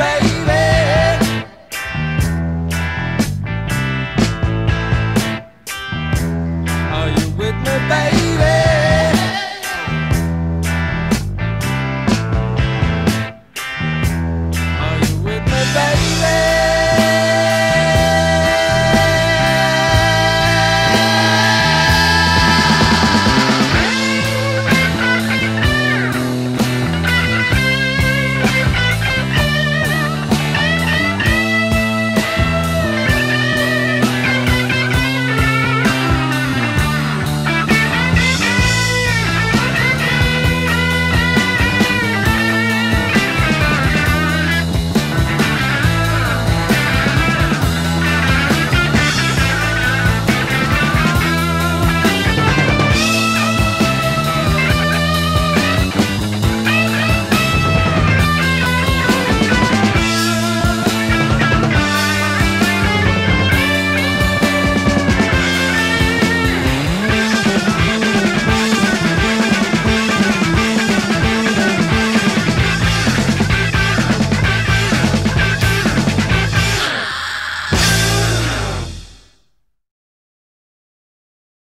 baby. Are you with me, baby?